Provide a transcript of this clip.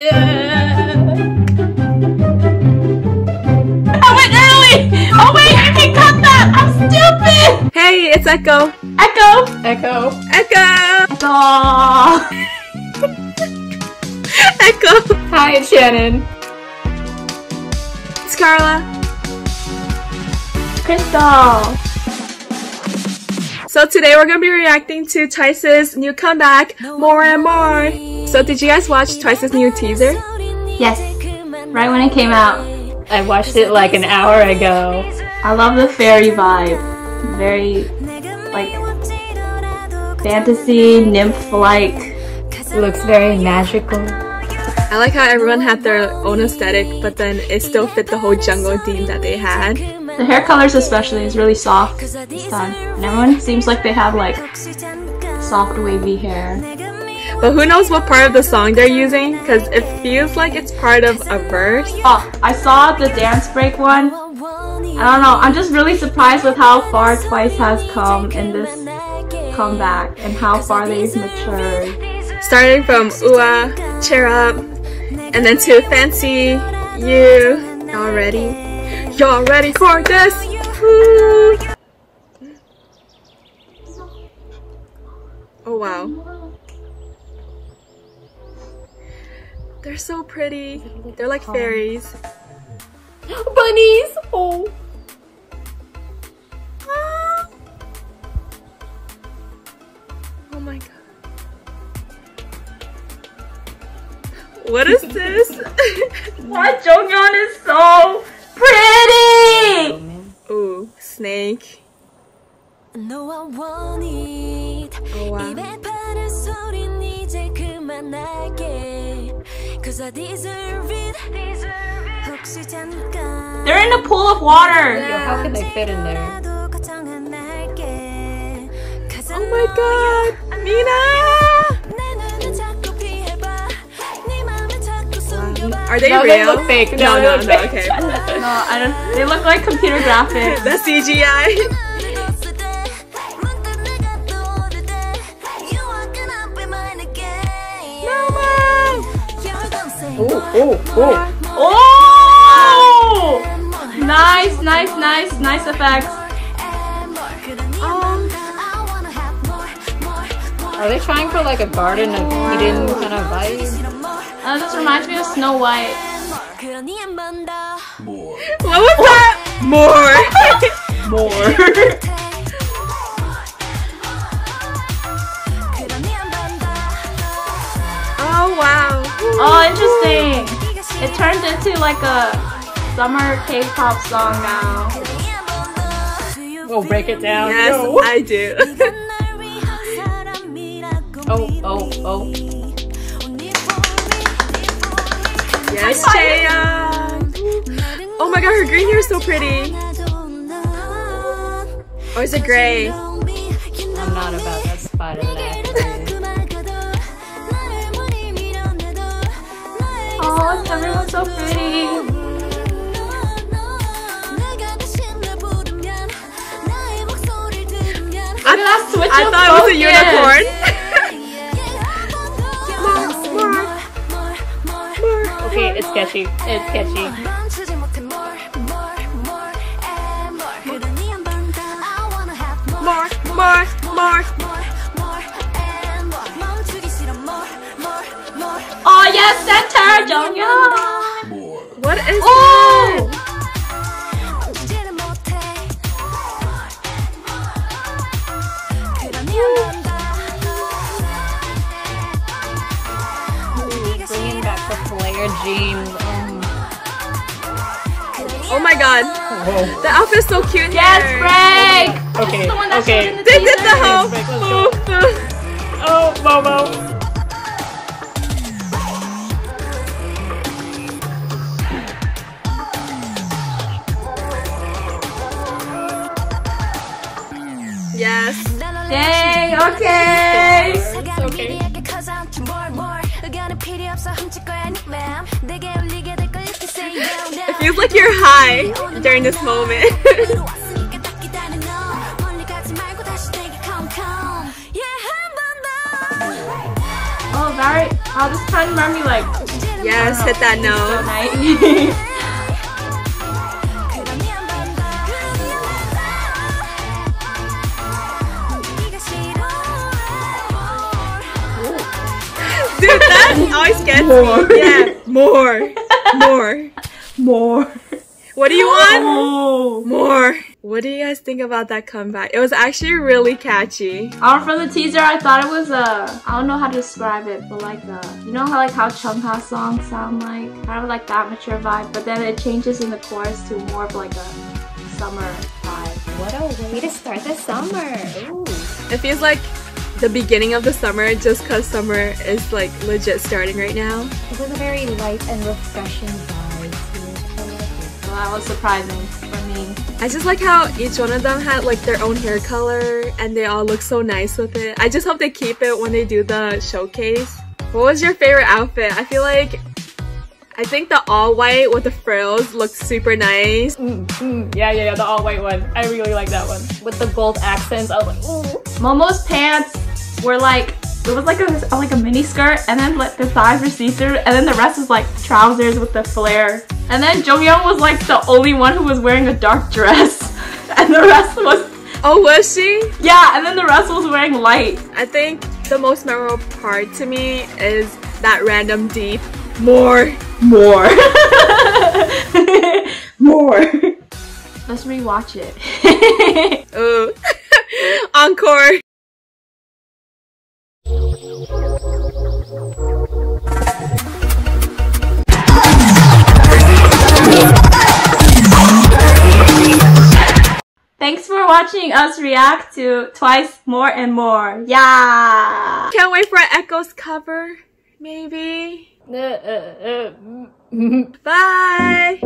Yeah. I went early! Oh wait, I can cut that! I'm stupid! Hey, it's EKHO. EKHO! EKHO. EKHO! Aww. EKHO! Hi, it's Shannon. It's Carla. Crystal. So today we're gonna be reacting to Twice's new comeback, More and More. So did you guys watch Twice's new teaser? Yes. Right when it came out. I watched it like an hour ago. I love the fairy vibe. Very, like, fantasy, nymph-like. It looks very magical. I like how everyone had their own aesthetic, but then it still fit the whole jungle theme that they had. The hair colors especially is really soft this time. And everyone seems like they have like soft wavy hair. But who knows what part of the song they're using? Because it feels like it's part of a verse. Oh, I saw the dance break one. I don't know, I'm just really surprised with how far Twice has come in this comeback and how far they've matured. Starting from Ooh-Ahh, Cheer Up, and then to Fancy You. Y'all ready? Y'all ready for this? Woo! Oh wow. They're so pretty. They're like fairies. Bunnies! Oh. Ah. Oh my god. What is this? What? Jeongyeon snake. 너와 원이 Oh wow. 입에 바른 소린 이제 그만할게 Cause I deserve it 혹시 잠깐 They're in a pool of water! How can they fit in there? 나도 걱정 안 할게 Oh my god! Mina! Are they no, real? they look fake. No, no, no, no okay. no, I don't. They look like computer graphics. the CGI. Oh, oh, oh. Oh! Nice, nice, nice, nice effects. Um, are they trying for like a Garden of Eden kind of vibe? Uh, this reminds me of Snow White. More. what was that? More. More. oh wow. oh, interesting. It turned into like a summer K-pop song now. We'll break it down. Yes, Yo. I do. Oh, oh, oh. Yes, Chaeyoung. Oh my god, her green hair is so pretty. Or is it gray? I'm not about that spider leg. Oh, everyone's so pretty. I, that switch I thought it was a unicorn. it's catchy. It's catchy. more, more, more. Oh yes, center, Jeongyeon. What is Oh! Bringing back the flare jeans. Um, Oh my god. whoa. The outfit's so cute Yes, here. break. Okay, The one that showed in okay. the They did the teaser. whole Let's go. move. move. Oh, Momo. Yes. Dang, okay. okay. It feels like you're high during this moment. Yeah, Oh, very. Oh, uh, this kind of reminded me like Yes, hit that note. Dude, that always gets More. me. Yeah, more, more. More. What do you want? Oh. More. What do you guys think about that comeback? It was actually really catchy. Um, from the teaser, I thought it was a. I don't know how to describe it, but like the. You know how like how Chungha songs sound like, kind of like that mature vibe, but then it changes in the chorus to more of like a summer vibe. What a way to start the summer. Ooh. It feels like the beginning of the summer just because summer is like legit starting right now. It was a very light and refreshing vibe to it. I like it. So that was surprising for me. I just like how each one of them had like their own hair color and they all look so nice with it. I just hope they keep it when they do the showcase. What was your favorite outfit? I feel like I think the all white with the frills looked super nice. Mm, mm, yeah, yeah, yeah, the all white one. I really like that one. With the gold accents, I was like, ooh. Momo's pants were like it was like a like a mini skirt, and then like the thighs were see through, and then the rest was like trousers with the flare. And then Jeongyeon was like the only one who was wearing a dark dress, and the rest was Oh, was she? yeah, and then the rest was wearing light. I think the most memorable part to me is that random deep more. More, more. Let's rewatch it. Ooh. Encore. Thanks for watching us react to Twice More and More. Yeah. Can't wait for an EKHO's cover. Maybe. Uh, uh, uh, mm. Bye.